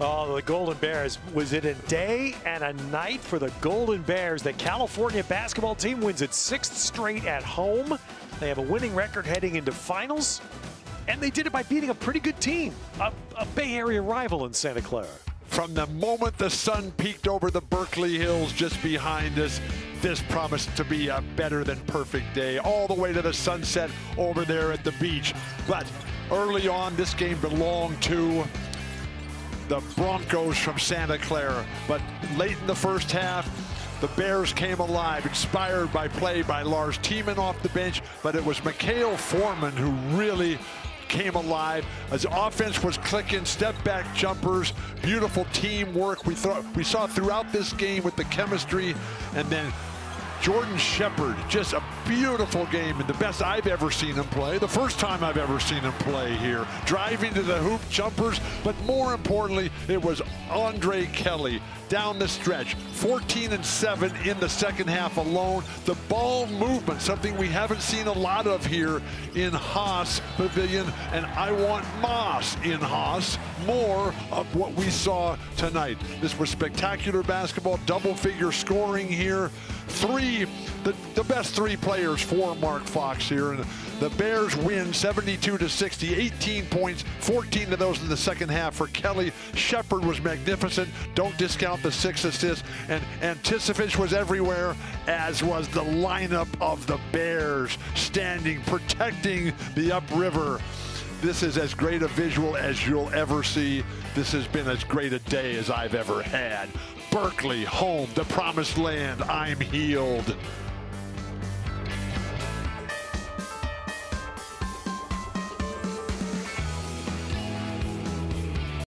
Oh, the Golden Bears. Was it a day and a night for the Golden Bears? The California basketball team wins its sixth straight at home. They have a winning record heading into finals. And they did it by beating a pretty good team, a, a Bay Area rival in Santa Clara. From the moment the sun peeked over the Berkeley Hills just behind us, this promised to be a better than perfect day, all the way to the sunset over there at the beach. But early on, this game belonged to the Broncos from Santa Clara. But late in the first half, the Bears came alive, inspired by play by Lars Thiemann off the bench, but it was Makale Foreman who really came alive as offense was clicking, step back jumpers, beautiful teamwork. We thought we saw throughout this game with the chemistry, and then Jordan Shepherd, just a beautiful game and the best I've ever seen him play. The first time I've ever seen him play here. Driving to the hoop, jumpers, but more importantly, it was Andre Kelly down the stretch. 14 and 7 in the second half alone. The ball movement, something we haven't seen a lot of here in Haas Pavilion, and I want Moss in Haas more of what we saw tonight. This was spectacular basketball, double figure scoring here. Three, the, the best three players for Mark Fox here. And the Bears win 72 to 60, 18 points, 14 of those in the second half for Kelly. Shepherd was magnificent. Don't discount the six assists. And Anticevich was everywhere, as was the lineup of the Bears standing, protecting the upriver. This is as great a visual as you'll ever see. This has been as great a day as I've ever had. Berkeley, home, the promised land. I'm healed.